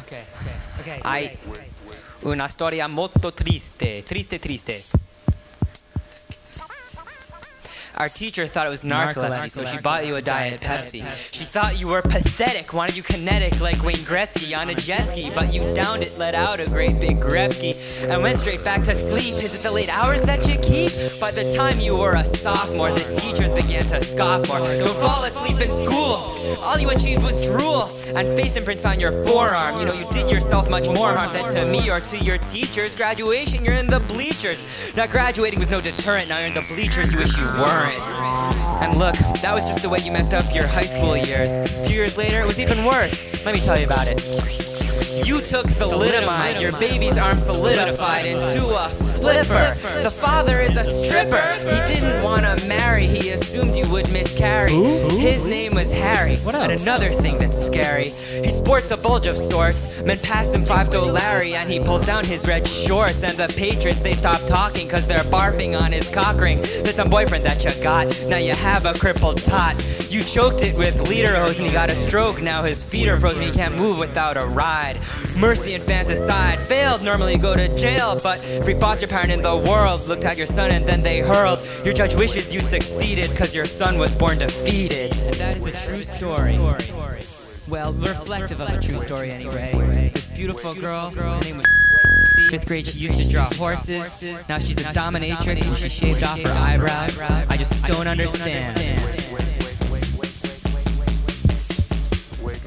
Ok, ok, ok. Hai okay. una storia molto triste, triste, triste. Our teacher thought it was narcolepsy, so she bought you a Diet Pepsi. She thought you were pathetic, wanted you kinetic like Wayne Gretzky on a jet ski, but you downed it, let out a great big Grepke, and went straight back to sleep. Is it the late hours that you keep? By the time you were a sophomore, the teachers began to scoff more. You would fall asleep in school. All you achieved was drool and face imprints on your forearm. You know, you did yourself much more harm than to me or to your teachers. Graduation, you're in the bleachers. Now, graduating was no deterrent. Now you're in the bleachers, you wish you weren't. And look, that was just the way you messed up your high school years. A few years later, it was even worse. Let me tell you about it. You took thalidomide, your baby's arm solidified into a flipper. The father is a stripper. He didn't want to marry, he assumed you would miscarry. His name was Harry. What else? And another thing that's scary, he sports a bulge of sorts. Men pass him five to Larry, and he pulls down his red shorts. And the patrons they stop talking, cause they're barfing on his cock ring. That's some boyfriend that you got. Now you have a crippled tot. You choked it with leader hose and he got a stroke. Now his feet are frozen, he can't move without a ride. Mercy and infanticide failed, normally go to jail. But every foster parent in the world looked at your son and then they hurled. Your judge wishes you succeeded, cause your son was born defeated. And that is a true story. Well, reflective of a true story anyway. This beautiful girl, her name was Fifth grade, she used to draw horses. Now she's a dominatrix and she shaved off her eyebrows. I just don't understand.